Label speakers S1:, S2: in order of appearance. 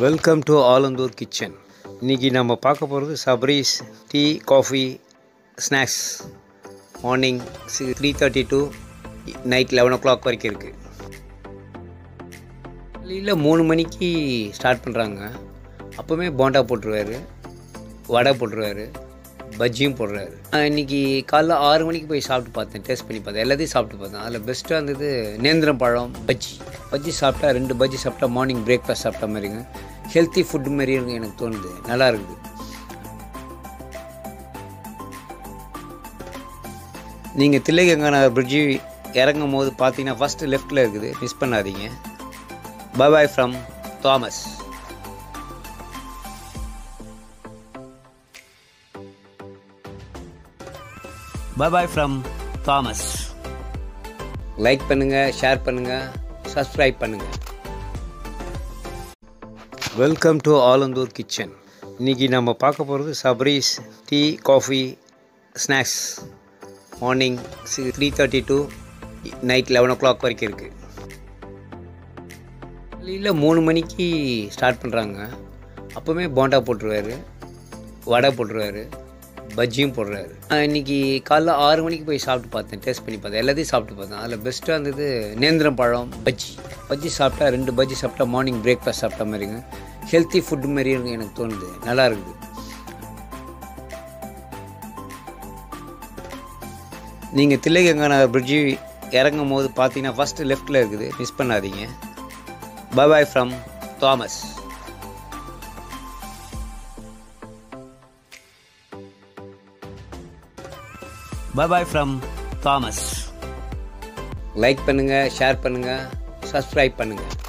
S1: Welcome to Alandur kitchen இன்றைக்கி நம்ம பார்க்க போகிறது சப்ரீஸ் tea coffee snacks morning six three thirty to night eleven o'clock வரைக்கும் இருக்குது காலையில் மூணு மணிக்கு ஸ்டார்ட் பண்ணுறாங்க அப்போவுமே போண்டா போட்டுருவார் வடை போட்டுருவாரு. பஜ்ஜியும் போடுறாரு. நான் இன்னைக்கு காலைல ஆறு மணிக்கு போய் சாப்பிட்டு பார்த்தேன் டேஸ்ட் பண்ணி பார்த்தேன். எல்லாத்தையும் சாப்பிட்டு பார்த்தேன். அதில் பெஸ்ட்டாக இருந்தது நேந்திரம் பழம் பஜ்ஜி. பஜ்ஜி சாப்பிட்டா ரெண்டு பஜ்ஜி சாப்பிட்டா மார்னிங் பிரேக்ஃபாஸ்ட் சாப்பிட்ட மாதிரிங்க. ஹெல்த்தி ஃபுட் மாதிரி இருக்கு எனக்கு தோணுது. நல்லா இருக்குது. நீங்கள் தில்லைகங்காநகர் பிரிட்ஜி இறங்கும் போது பார்த்தீங்கன்னா ஃபஸ்ட்டு லெஃப்ட்டில் இருக்குது. மிஸ் பண்ணாதீங்க. Bye from Thomas bye from Thomas like பண்ணுங்கள் ஷேர் பண்ணுங்கள் சப்ஸ்கிரைப் பண்ணுங்கள் வெல்கம் டு ஆலந்தூர் கிச்சன் இன்றைக்கி நம்ம பார்க்க போகிறது சப்ரீஸ் tea coffee snacks morning six three thirty to night eleven o'clock வரைக்கும் இருக்குது காலையில் மூணு மணிக்கு ஸ்டார்ட் பண்ணுறாங்க அப்போவுமே போண்டா போட்டுருவார் வடை போட்டுருவார். பஜ்ஜியும் போடுறாரு இன்னைக்கு காலைல ஆறு மணிக்கு போய் சாப்பிட்டு பார்த்தேன். டேஸ்ட் பண்ணி பார்த்தேன். எல்லாத்தையும் சாப்பிட்டு பார்த்தேன். அதில் பெஸ்ட்டாக இருந்தது நேந்திரம் பழம் பஜ்ஜி. பஜ்ஜி சாப்பிட்டா ரெண்டு பஜ்ஜி சாப்பிட்டா மார்னிங் பிரேக்ஃபாஸ்ட் சாப்பிட்ட மாதிரிங்க ஹெல்த்தி ஃபுட் மாதிரி இருக்கு எனக்கு தோணுது. நல்லா இருக்குது. நீங்கள் தில்லைகங்காநகர் பிரிட்ஜி இறங்கும் போது பார்த்தீங்கன்னா ஃபஸ்ட்டு லெஃப்ட்டில் இருக்குது. மிஸ் பண்ணாதீங்க. Bye from Thomas bye from Thomas like பண்ணுங்கள் ஷேர் பண்ணுங்கள் சப்ஸ்கிரைப் பண்ணுங்கள்